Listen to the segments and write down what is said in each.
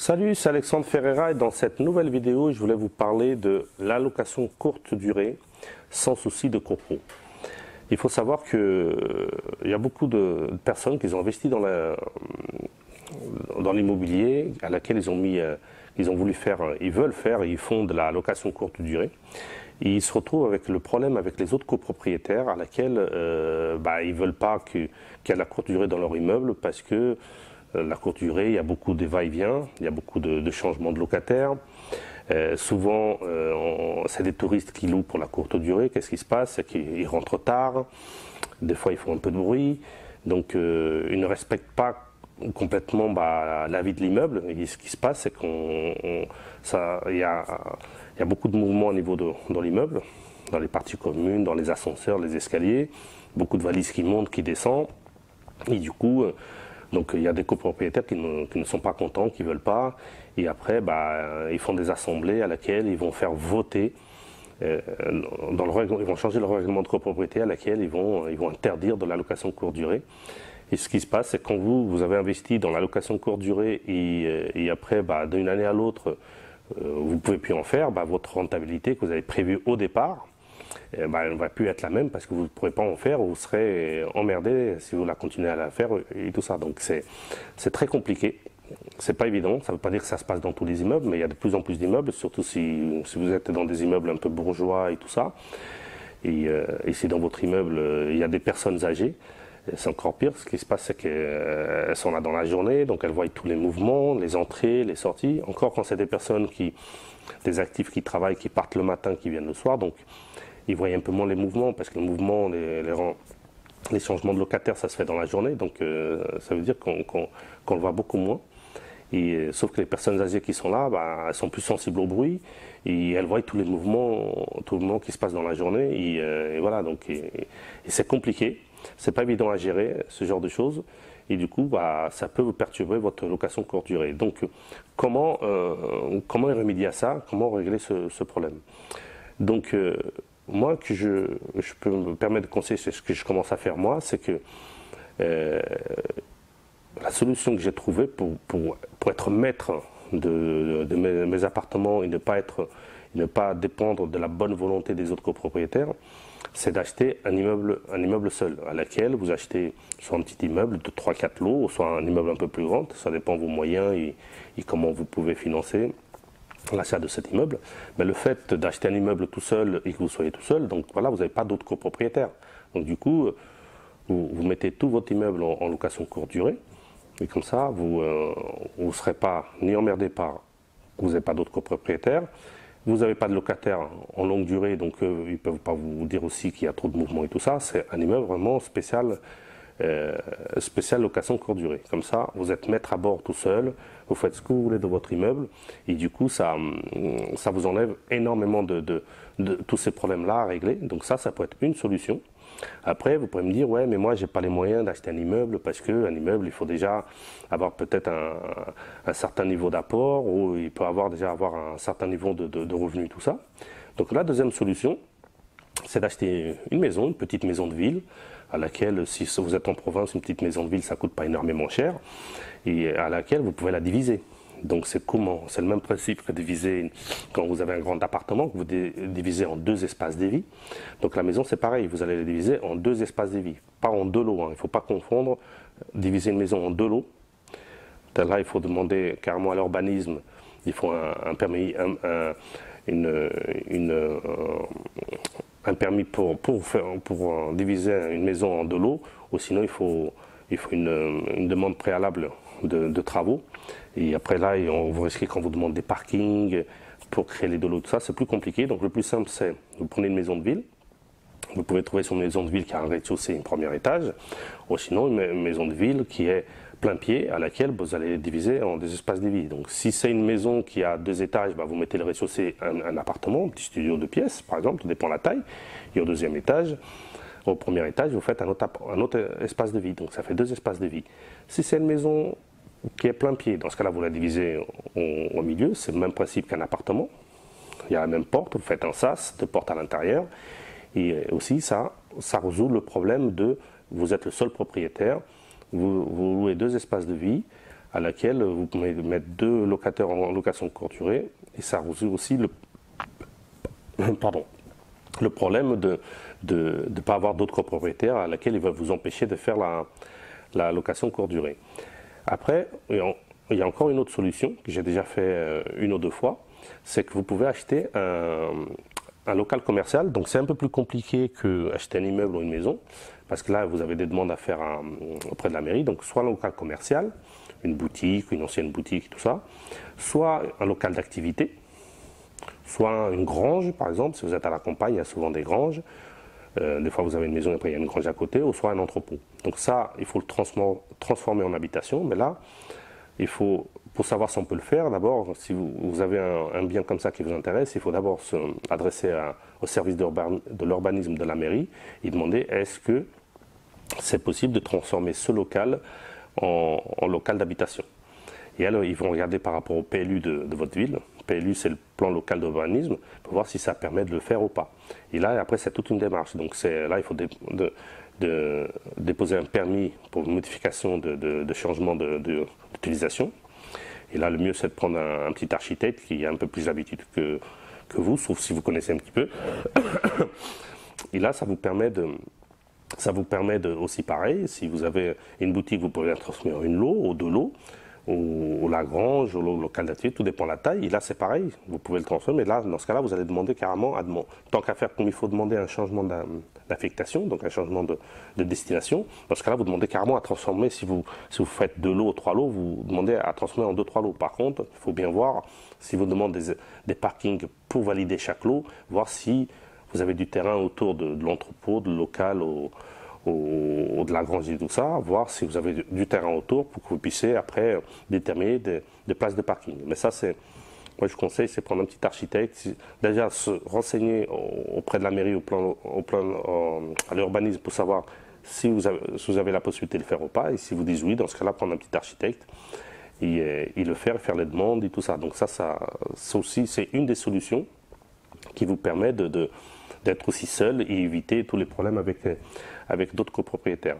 Salut, c'est Alexandre Ferreira et dans cette nouvelle vidéo, je voulais vous parler de l'allocation courte durée sans souci de copro. Il faut savoir qu'il euh, y a beaucoup de personnes qui ont investi dans l'immobilier à laquelle ils ont mis, euh, ils ont voulu faire, ils veulent faire, ils font de la location courte durée. Ils se retrouvent avec le problème avec les autres copropriétaires à laquelle euh, bah, ils veulent pas qu'il y ait de la courte durée dans leur immeuble parce que euh, la courte durée, il y a beaucoup de va-et-vient, il y a beaucoup de, changements de locataires. Euh, souvent, euh, c'est des touristes qui louent pour la courte durée. Qu'est-ce qui se passe? C'est qu'ils rentrent tard, des fois ils font un peu de bruit, donc ils ne respectent pas complètement bah, la vie de l'immeuble. Ce qui se passe, c'est qu'il y a, y a beaucoup de mouvements au niveau de dans l'immeuble, dans les parties communes, dans les ascenseurs, les escaliers, beaucoup de valises qui montent, qui descendent. Et du coup, donc il y a des copropriétaires qui ne, sont pas contents, qui ne veulent pas. Et après, bah, ils font des assemblées à laquelle ils vont faire voter. Euh, dans le, ils vont changer le règlement de copropriété à laquelle ils vont, ils vont interdire de l'allocation courte durée. Et ce qui se passe, c'est quand vous, vous avez investi dans l'allocation courte durée et, euh, après, bah, d'une année à l'autre, euh, vous ne pouvez plus en faire, bah, votre rentabilité que vous avez prévue au départ, eh ben, elle ne va plus être la même parce que vous ne pourrez pas en faire, ou vous serez emmerdé si vous la continuez à la faire et tout ça. Donc c'est très compliqué. C'est pas évident, ça ne veut pas dire que ça se passe dans tous les immeubles, mais il y a de plus en plus d'immeubles, surtout si, si, vous êtes dans des immeubles un peu bourgeois et tout ça. Et, euh, si dans votre immeuble, euh, il y a des personnes âgées, c'est encore pire. Ce qui se passe, c'est qu'elles sont là dans la journée, donc elles voient tous les mouvements, les entrées, les sorties. Encore quand c'est des personnes qui, des actifs qui travaillent, qui partent le matin, qui viennent le soir. Donc ils voient un peu moins les mouvements parce que le mouvement, les, les, changements de locataires, ça se fait dans la journée. Donc euh, ça veut dire qu'on le voit beaucoup moins. Et, euh, sauf que les personnes âgées qui sont là, bah, elles sont plus sensibles au bruit et elles voient tous les mouvements, tout le mouvement qui se passe dans la journée. Et, euh, voilà, donc c'est compliqué. C'est pas évident à gérer ce genre de choses. Et du coup, bah, ça peut vous perturber votre location courte durée. Donc, comment, comment remédier à ça? Comment régler ce, ce problème? Donc, moi, que je, je, peux me permettre de conseiller, c'est ce que je commence à faire moi, c'est que euh, la solution que j'ai trouvée pour, pour, pour, être maître de, mes, appartements et ne pas, être, ne pas dépendre de la bonne volonté des autres copropriétaires, c'est d'acheter un immeuble, un immeuble seul, à laquelle vous achetez soit un petit immeuble de 3-4 lots, soit un immeuble un peu plus grand, ça dépend de vos moyens et comment vous pouvez financer l'achat de cet immeuble, mais le fait d'acheter un immeuble tout seul et que vous soyez tout seul, donc voilà, vous n'avez pas d'autres copropriétaires. Donc du coup, vous, mettez tout votre immeuble en, location courte durée, et comme ça, vous ne euh, serez pas ni emmerdé par vous n'avez pas d'autres copropriétaires, vous n'avez pas de locataire en longue durée, donc euh, ils ne peuvent pas vous dire aussi qu'il y a trop de mouvements et tout ça. C'est un immeuble vraiment spécial euh, spéciale location courte durée. Comme ça, vous êtes maître à bord tout seul, vous faites ce que vous voulez de votre immeuble, et du coup, ça, hum, ça vous enlève énormément de, de, tous ces problèmes-là à régler. Donc ça, ça peut être une solution. Après, vous pouvez me dire, ouais, mais moi, j'ai pas les moyens d'acheter un immeuble parce qu'un immeuble, il faut déjà avoir peut-être un, un, certain niveau d'apport ou il peut avoir déjà avoir un certain niveau de, de, de revenus, tout ça. Donc la deuxième solution, c'est d'acheter une maison, une petite maison de ville, à laquelle, si vous êtes en province, une petite maison de ville, ça coûte pas énormément cher, et à laquelle vous pouvez la diviser. Donc c'est comment C'est le même principe que diviser quand vous avez un grand appartement, que vous divisez en deux espaces de vie. Donc la maison c'est pareil, vous allez la diviser en deux espaces de vie, pas en deux lots. Hein. Il ne faut pas confondre diviser une maison en deux lots. Là il faut demander carrément à l'urbanisme, il faut un, permis, une, euh, un permis pour, pour, faire, pour euh, diviser une maison en deux lots, ou sinon il faut, il faut une, une demande préalable de, de, travaux. Et après là, on vous risquez quand vous demande des parkings pour créer les deux lots, tout ça, c'est plus compliqué. Donc le plus simple, c'est vous prenez une maison de ville. Vous pouvez trouver sur une maison de ville qui a un rez-de-chaussée, un premier étage, ou sinon une maison de ville qui est plein pied à laquelle vous allez diviser en des espaces de vie. Donc si c'est une maison qui a deux étages, bah, vous mettez le rez-de-chaussée un, appartement, un petit studio de pièces par exemple, tout dépend de la taille. Et au deuxième étage, au premier étage, vous faites un autre, espace de vie. Donc ça fait deux espaces de vie. Si c'est une maison qui est plein pied, dans ce cas-là, vous la divisez au, au milieu. C'est le même principe qu'un appartement. Il y a la même porte, vous faites un sas, deux portes à l'intérieur. Et aussi, ça, ça résout le problème de vous êtes le seul propriétaire, vous, louez deux espaces de vie à laquelle vous pouvez mettre deux locataires en location courte durée et ça résout aussi le, pardon, le problème de ne pas avoir d'autres copropriétaires à laquelle il va vous empêcher de faire la, la location courte durée. Après, il y a encore une autre solution que j'ai déjà fait euh, une ou deux fois, c'est que vous pouvez acheter un, un local commercial. Donc c'est un peu plus compliqué que acheter un immeuble ou une maison, parce que là vous avez des demandes à faire auprès de la mairie. Donc soit un local commercial, une boutique, une ancienne boutique, tout ça, soit un local d'activité, soit une grange par exemple. Si vous êtes à la campagne, il y a souvent des granges. Euh, des fois, vous avez une maison et après il y a une grange à côté, ou soit un entrepôt. Donc ça, il faut le transformer en habitation. Mais là, il faut, pour savoir si on peut le faire, d'abord, si vous, avez un, bien comme ça qui vous intéresse, il faut d'abord s'adresser au service de l'urbanisme de la mairie et demander est-ce que c'est possible de transformer ce local en, local d'habitation? Et alors, ils vont regarder par rapport au PLU de, votre ville. PLU, c'est le plan local d'urbanisme, pour voir si ça permet de le faire ou pas. Et là, après, c'est toute une démarche. Donc là, il faut déposer un permis pour une modification de, changement d'utilisation. Et là, le mieux, c'est de prendre un, petit architecte qui a un peu plus d'habitude que, vous, sauf si vous connaissez un petit peu. Et là, ça vous permet de, ça vous permet de, aussi pareil, si vous avez une boutique, vous pouvez la transmettre une lot ou deux lots ou, la grange, ou tout dépend de la taille. Et là, c'est pareil, vous pouvez le transformer. Mais là, dans ce cas-là, vous allez demander carrément, à tant qu'à faire, comme il faut demander un changement d'affectation, donc un changement de, destination, dans ce cas-là, vous demandez carrément à transformer. Si vous, faites deux lots ou trois lots, vous demandez à transformer en deux, trois lots. Par contre, il faut bien voir, si vous demandez des, parkings pour valider chaque lot, voir si vous avez du terrain autour de, l'entrepôt, de local, ou, de la grange et tout ça, voir si vous avez du, terrain autour pour que vous puissiez après déterminer des, places de parking. Mais ça, c'est, moi je conseille, c'est prendre un petit architecte, déjà se renseigner auprès de la mairie, au plan, au plan à l'urbanisme pour savoir si vous, avez, la possibilité de le faire ou pas, et si vous dites oui, dans ce cas-là, prendre un petit architecte et, le faire, faire les demandes et tout ça. Donc ça, ça, aussi, c'est une des solutions qui vous permet de d'être aussi seul et éviter tous les problèmes avec, avec d'autres copropriétaires.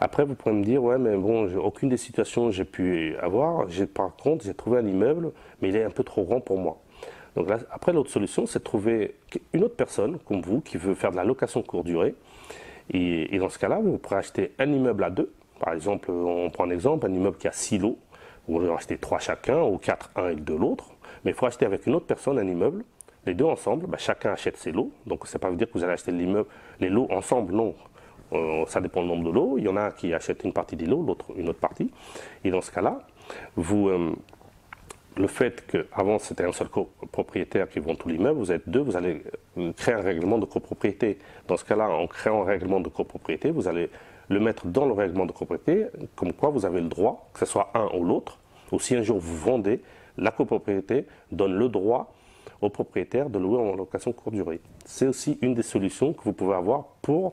Après, vous pourrez me dire, ouais, mais bon, aucune des situations j'ai pu avoir. Par contre, j'ai trouvé un immeuble, mais il est un peu trop grand pour moi. Donc là, après, l'autre solution, c'est de trouver une autre personne comme vous qui veut faire de la location courte durée. Et, dans ce cas-là, vous pourrez acheter un immeuble à deux. Par exemple, on prend un exemple, un immeuble qui a six lots. Vous en acheter trois chacun ou quatre, un et deux l'autre. Mais il faut acheter avec une autre personne un immeuble les deux ensemble, bah, chacun achète ses lots. Donc, ça ne veut pas dire que vous allez acheter les lots ensemble, non. Euh, ça dépend du nombre de lots. Il y en a qui achètent une partie des lots, l'autre une autre partie. Et dans ce cas-là, vous, euh, le fait qu'avant c'était un seul propriétaire qui vend tout l'immeuble, vous êtes deux, vous allez euh, créer un règlement de copropriété. Dans ce cas-là, en créant un règlement de copropriété, vous allez le mettre dans le règlement de copropriété, comme quoi vous avez le droit, que ce soit un ou l'autre, ou si un jour vous vendez, la copropriété donne le droit aux propriétaires de louer en location courte durée. C'est aussi une des solutions que vous pouvez avoir pour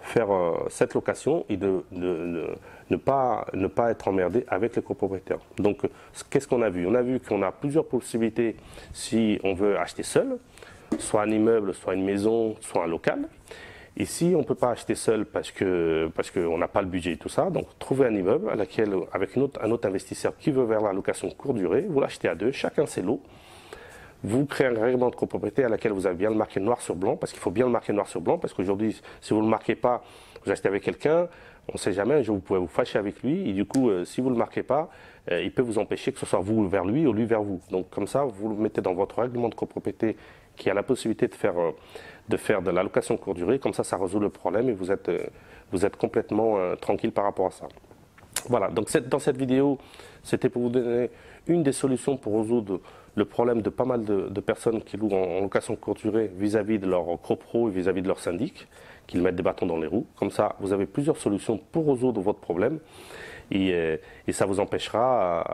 faire euh, cette location et de, ne, pas, ne pas être emmerdé avec les copropriétaires. Donc, qu'est-ce qu'on a vu? On a vu qu'on a plusieurs possibilités si on veut acheter seul, soit un immeuble, soit une maison, soit un local. Si on ne peut pas acheter seul parce qu'on parce n'a pas le budget et tout ça, donc trouver un immeuble avec une autre, un autre investisseur qui veut vers la location courte durée, vous l'achetez à deux, chacun ses lots vous créez un règlement de copropriété à laquelle vous avez bien le marqué noir sur blanc, parce qu'il faut bien le marquer noir sur blanc, parce qu'aujourd'hui, si vous ne le marquez pas, vous achetez avec quelqu'un, on ne sait jamais, un vous pouvez vous fâcher avec lui, et du coup, euh, si vous ne le marquez pas, euh, il peut vous empêcher que ce soit vous vers lui ou lui vers vous. Donc comme ça, vous le mettez dans votre règlement de copropriété qui a la possibilité de faire, euh, de, faire de la location courte durée, comme ça, ça résout le problème et vous êtes, vous êtes complètement tranquille par rapport à ça. Voilà, donc dans cette vidéo, c'était pour vous donner une des solutions pour résoudre le problème de pas mal de, personnes qui louent en, location courte durée vis-à-vis de leur copro et vis-à-vis de leur syndic, qu'ils mettent des bâtons dans les roues. Comme ça, vous avez plusieurs solutions pour résoudre votre problème. Et, euh, ça vous empêchera,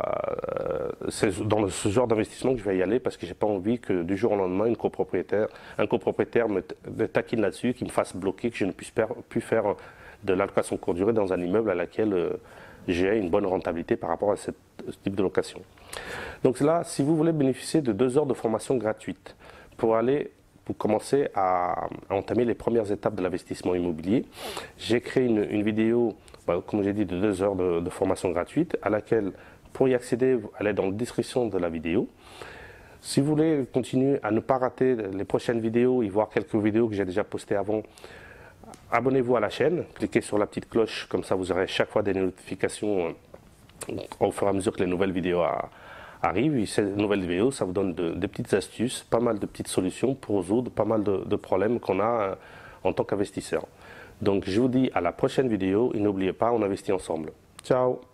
euh, c'est dans ce genre d'investissement que je vais y aller parce que j'ai pas envie que du jour au lendemain, une copropriétaire, un copropriétaire me, taquine là-dessus, qui me fasse bloquer, que je ne puisse plus faire de l'allocation courte durée dans un immeuble à laquelle euh, j'ai une bonne rentabilité par rapport à ce type de location. Donc là, si vous voulez bénéficier de deux heures de formation gratuite pour aller pour commencer à, entamer les premières étapes de l'investissement immobilier, j'ai créé une, vidéo, bah, comme j'ai dit, de deux heures de, formation gratuite à laquelle Pour y accéder, allez dans la description de la vidéo. Si vous voulez continuer à ne pas rater les prochaines vidéos et voir quelques vidéos que j'ai déjà postées avant, abonnez-vous à la chaîne, cliquez sur la petite cloche, comme ça vous aurez chaque fois des notifications euh, au fur et à mesure que les nouvelles vidéos arrivent. Ces nouvelles vidéos, ça vous donne des petites astuces, pas mal de petites solutions pour résoudre pas mal de, problèmes qu'on a euh, en tant qu'investisseur. Donc je vous dis à la prochaine vidéo et n'oubliez pas, on investit ensemble. Ciao